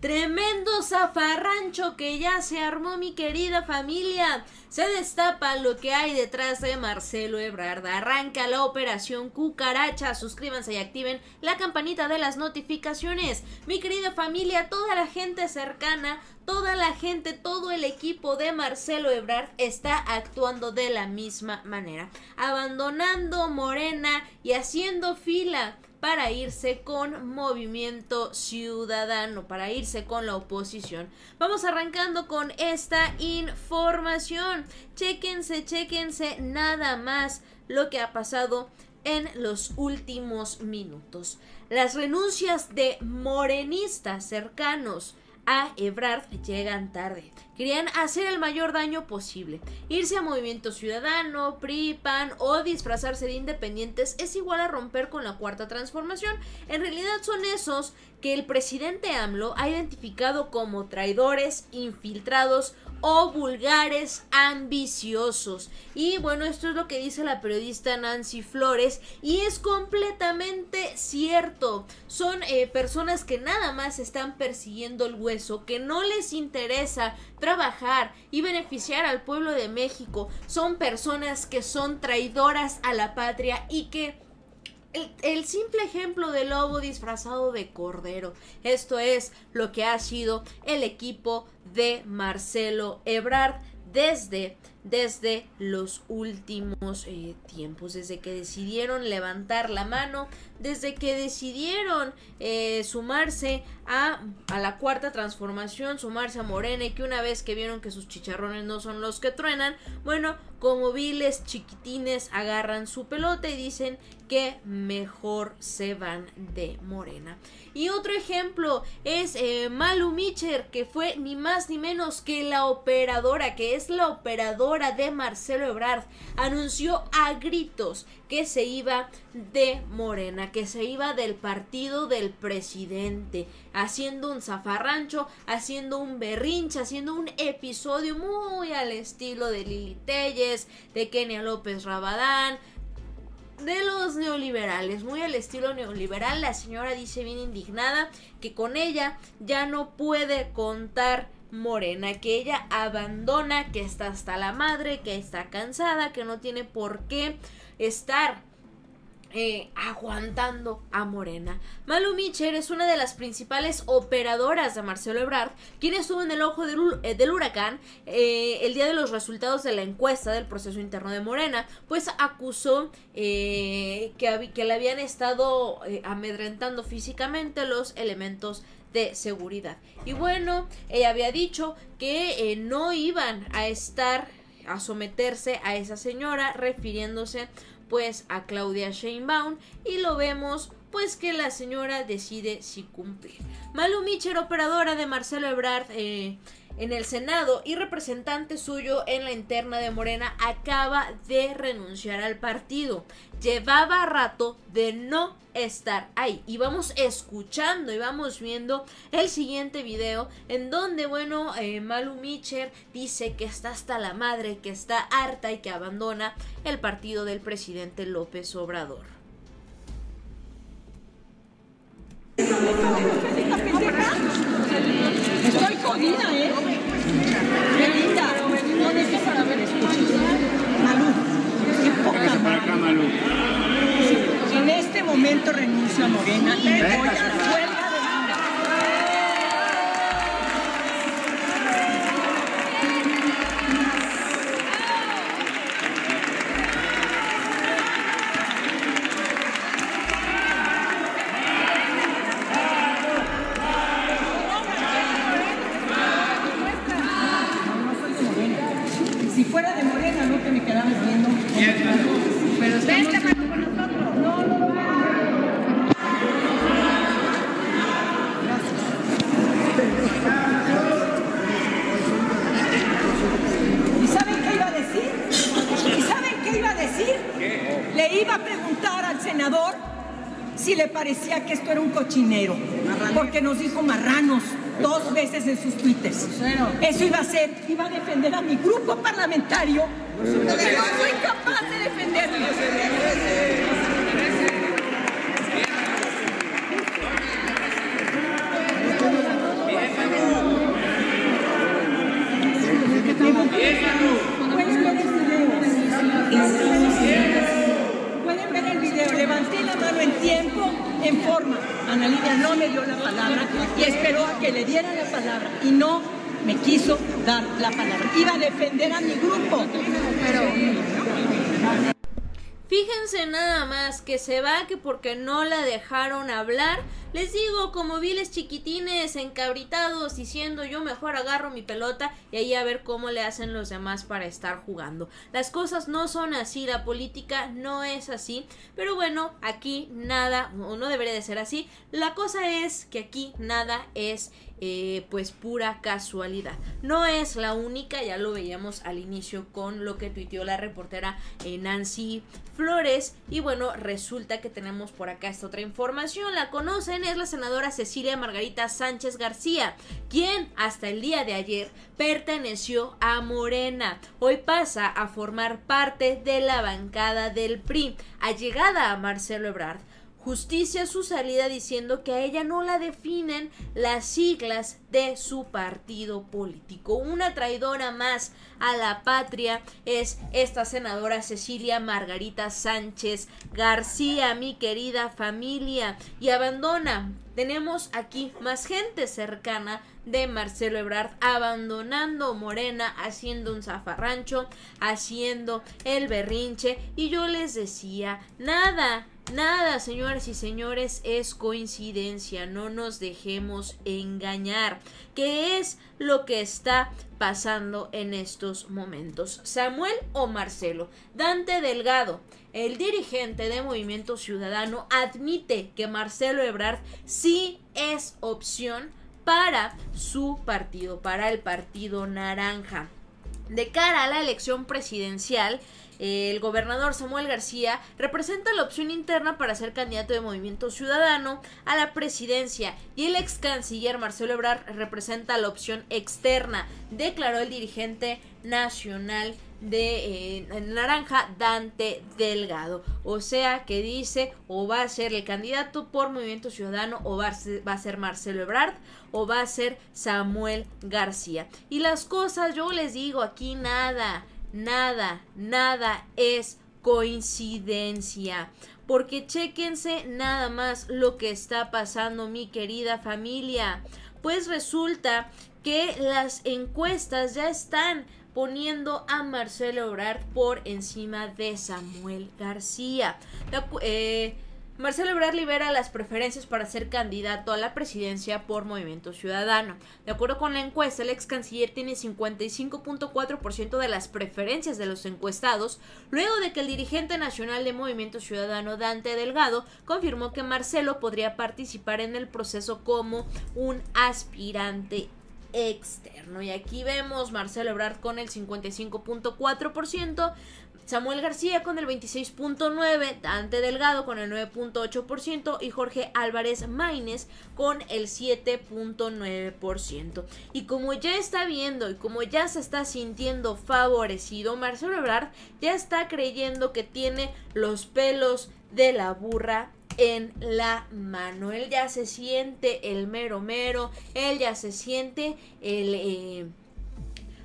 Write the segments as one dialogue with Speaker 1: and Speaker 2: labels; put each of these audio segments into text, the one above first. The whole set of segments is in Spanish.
Speaker 1: Tremendo zafarrancho que ya se armó mi querida familia. Se destapa lo que hay detrás de Marcelo Ebrard. Arranca la operación Cucaracha. Suscríbanse y activen la campanita de las notificaciones. Mi querida familia, toda la gente cercana, toda la gente, todo el equipo de Marcelo Ebrard está actuando de la misma manera. Abandonando Morena y haciendo fila para irse con Movimiento Ciudadano, para irse con la oposición. Vamos arrancando con esta información. Chequense, chequense nada más lo que ha pasado en los últimos minutos. Las renuncias de morenistas cercanos a Ebrard llegan tarde. Querían hacer el mayor daño posible. Irse a Movimiento Ciudadano, PRI, PAN o disfrazarse de independientes es igual a romper con la cuarta transformación. En realidad son esos que el presidente AMLO ha identificado como traidores, infiltrados o vulgares ambiciosos. Y bueno, esto es lo que dice la periodista Nancy Flores y es completamente cierto. Son eh, personas que nada más están persiguiendo el hueso, que no les interesa trabajar y beneficiar al pueblo de México. Son personas que son traidoras a la patria y que el, simple ejemplo de lobo disfrazado de cordero. Esto es lo que ha sido el equipo de Marcelo Ebrard desde, desde los últimos eh, tiempos, desde que decidieron levantar la mano, desde que decidieron eh, sumarse a, la cuarta transformación, sumarse a Morena y que una vez que vieron que sus chicharrones no son los que truenan, bueno, como viles chiquitines agarran su pelota y dicen que mejor se van de Morena. Y otro ejemplo es eh, Malu Mitcher, que fue ni más ni menos que la operadora, que es la operadora de Marcelo Ebrard, anunció a gritos que se iba de Morena, que se iba del partido del presidente, haciendo un zafarrancho, haciendo un berrinche, haciendo un episodio muy al estilo de Lili Telles, de Kenia López Rabadán, de los neoliberales, muy al estilo neoliberal. La señora dice bien indignada que con ella ya no puede contar Morena, que ella abandona, que está hasta la madre, que está cansada, que no tiene por qué estar eh, aguantando a Morena. Malu Mitcher es una de las principales operadoras de Marcelo Ebrard, quien estuvo en el ojo del, eh, huracán eh, el día de los resultados de la encuesta del proceso interno de Morena, pues acusó que, que le habían estado amedrentando físicamente los elementos de seguridad. Y bueno, ella había dicho que no iban a estar a someterse a esa señora refiriéndose pues a Claudia Sheinbaum y lo vemos pues que la señora decide si cumplir. Malu Mitcher, operadora de Marcelo Ebrard eh, en el Senado y representante suyo en la interna de Morena, acaba de renunciar al partido. Llevaba rato de no estar ahí. Y vamos escuchando y vamos viendo el siguiente video en donde, bueno, eh, Malu dice que está hasta la madre, que está harta y que abandona el partido del presidente López Obrador.
Speaker 2: Estoy jodida, ¿eh? Qué linda. ¿Dónde está para ver esto? Malú. Qué poca madre. En este momento renuncio a Morena y me voy a huelga parecía que esto era un cochinero, porque nos dijo marranos dos veces en sus tweets. Eso iba a ser, iba a defender a mi grupo parlamentario, pero no soy capaz de defenderlo. Pueden ver el video, levanté la mano en tiempo, en forma. Ana Lidia no me dio la palabra y esperó a que le diera la palabra y no me quiso dar la palabra. Iba a defender a mi grupo.
Speaker 1: Fíjense nada más que se va que porque no la dejaron hablar. Les digo, como viles chiquitines encabritados diciendo yo mejor agarro mi pelota y ahí a ver cómo le hacen los demás para estar jugando. Las cosas no son así, la política no es así. Pero bueno, aquí nada, o no debería de ser así. La cosa es que aquí nada es eh, pues pura casualidad. No es la única, ya lo veíamos al inicio con lo que tuiteó la reportera eh, Nancy Flores. Y bueno, resulta que tenemos por acá esta otra información. La conocen, es la senadora Cecilia Margarita Sánchez García, quien hasta el día de ayer perteneció a Morena. Hoy pasa a formar parte de la bancada del PRI, allegada a Marcelo Ebrard justicia su salida diciendo que a ella no la definen las siglas de su partido político. Una traidora más a la patria es esta senadora Cecilia Margarita Sánchez García, mi querida familia, y abandona. Tenemos aquí más gente cercana de Marcelo Ebrard abandonando Morena, haciendo un zafarrancho, haciendo el berrinche y yo les decía, nada, Nada, señoras y señores, es coincidencia, no nos dejemos engañar. ¿Qué es lo que está pasando en estos momentos? ¿Samuel o Marcelo? Dante Delgado, el dirigente de Movimiento Ciudadano, admite que Marcelo Ebrard sí es opción para su partido, para el Partido Naranja. De cara a la elección presidencial, el gobernador Samuel García representa la opción interna para ser candidato de Movimiento Ciudadano a la presidencia y el ex canciller Marcelo Ebrard representa la opción externa, declaró el dirigente nacional de eh, Naranja Dante Delgado. O sea que dice o va a ser el candidato por Movimiento Ciudadano o va a ser, va a ser Marcelo Ebrard o va a ser Samuel García. Y las cosas yo les digo aquí nada nada, nada es coincidencia. Porque chequense nada más lo que está pasando, mi querida familia. Pues resulta que las encuestas ya están poniendo a Marcelo Obrar por encima de Samuel García. eh, Marcelo Ebrard libera las preferencias para ser candidato a la presidencia por Movimiento Ciudadano. De acuerdo con la encuesta, el ex canciller tiene 55.4% de las preferencias de los encuestados, luego de que el dirigente nacional de Movimiento Ciudadano, Dante Delgado, confirmó que Marcelo podría participar en el proceso como un aspirante externo. Y aquí vemos Marcelo Ebrard con el 55.4%, Samuel García con el 26.9%, Dante Delgado con el 9.8% y Jorge Álvarez Maínez con el 7.9%. Y como ya está viendo y como ya se está sintiendo favorecido, Marcelo Ebrard ya está creyendo que tiene los pelos de la burra en la mano. Él ya se siente el mero mero, él ya se siente el... Eh,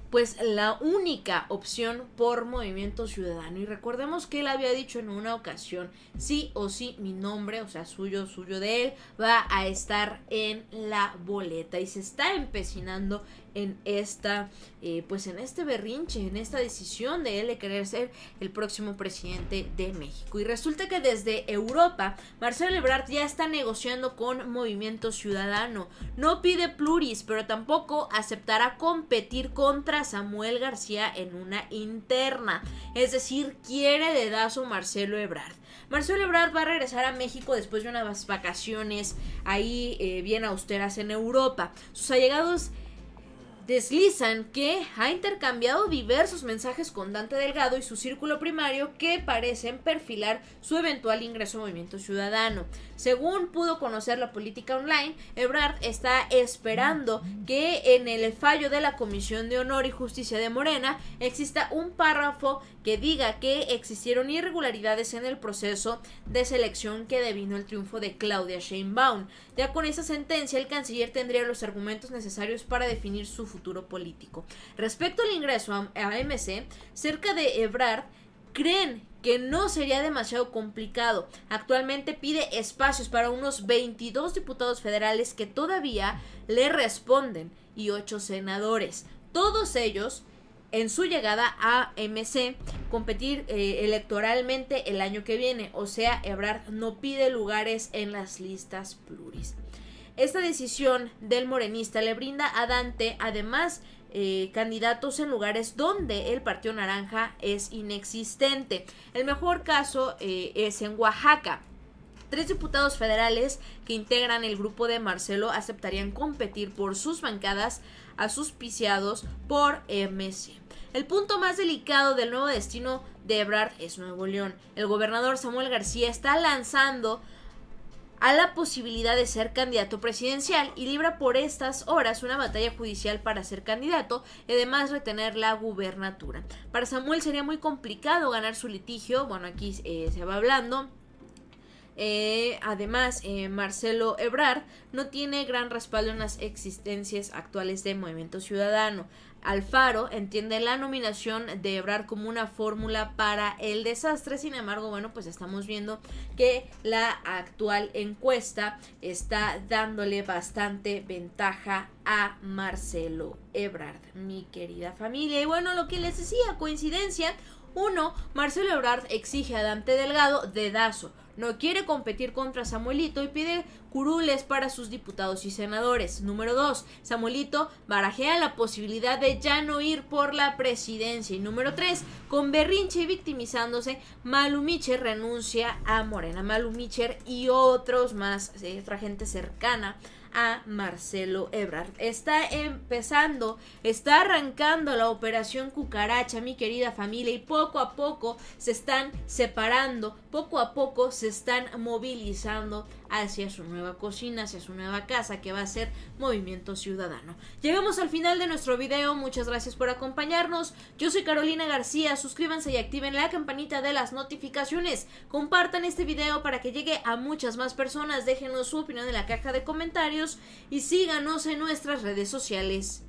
Speaker 1: pues la única opción por movimiento ciudadano. Y recordemos que él había dicho en una ocasión, sí o sí, mi nombre, o sea, suyo, suyo de él, va a estar en la boleta. Y se está empecinando en esta, eh, pues en este berrinche, en esta decisión de él de querer ser el próximo presidente de México. Y resulta que desde Europa, Marcelo Ebrard ya está negociando con Movimiento Ciudadano. No pide pluris, pero tampoco aceptará competir contra Samuel García en una interna. Es decir, quiere dedazo Marcelo Ebrard. Marcelo Ebrard va a regresar a México después de unas vacaciones ahí eh, bien austeras en Europa. Sus allegados deslizan que ha intercambiado diversos mensajes con Dante Delgado y su círculo primario que parecen perfilar su eventual ingreso a Movimiento Ciudadano. Según pudo conocer la política online, Ebrard está esperando que en el fallo de la Comisión de Honor y Justicia de Morena exista un párrafo que diga que existieron irregularidades en el proceso de selección que devino el triunfo de Claudia Sheinbaum. Ya con esa sentencia, el canciller tendría los argumentos necesarios para definir su futuro político. Respecto al ingreso a, AMC, cerca de Ebrard, creen que no sería demasiado complicado. Actualmente pide espacios para unos 22 diputados federales que todavía le responden y 8 senadores. Todos ellos en su llegada a MC competir eh, electoralmente el año que viene. O sea, Ebrard no pide lugares en las listas pluris. Esta decisión del morenista le brinda a Dante además eh, candidatos en lugares donde el Partido Naranja es inexistente. El mejor caso eh, es en Oaxaca. Tres diputados federales que integran el grupo de Marcelo aceptarían competir por sus bancadas asuspiciados por MC. El punto más delicado del nuevo destino de Ebrard es Nuevo León. El gobernador Samuel García está lanzando a la posibilidad de ser candidato presidencial y libra por estas horas una batalla judicial para ser candidato y además retener la gubernatura. Para Samuel sería muy complicado ganar su litigio, bueno aquí eh, se va hablando. Eh, además, eh, Marcelo Ebrard no tiene gran respaldo en las existencias actuales de Movimiento Ciudadano. Alfaro entiende la nominación de Ebrard como una fórmula para el desastre. Sin embargo, bueno, pues estamos viendo que la actual encuesta está dándole bastante ventaja a Marcelo Ebrard, mi querida familia. Y bueno, lo que les decía, coincidencia. Uno, Marcelo Ebrard exige a Dante Delgado dedazo no quiere competir contra Samuelito y pide curules para sus diputados y senadores. Número 2. Samuelito barajea la posibilidad de ya no ir por la presidencia. Y número 3. Con berrinche y victimizándose, Malumicher renuncia a Morena. Malumicher y otros más, eh, otra gente cercana a Marcelo Ebrard. Está empezando, está arrancando la operación cucaracha, mi querida familia, y poco a poco se están separando, poco a poco se están movilizando hacia su nueva cocina, hacia su nueva casa, que va a ser Movimiento Ciudadano. Llegamos al final de nuestro video, muchas gracias por acompañarnos. Yo soy Carolina García, suscríbanse y activen la campanita de las notificaciones. Compartan este video para que llegue a muchas más personas, déjenos su opinión en la caja de comentarios y síganos en nuestras redes sociales.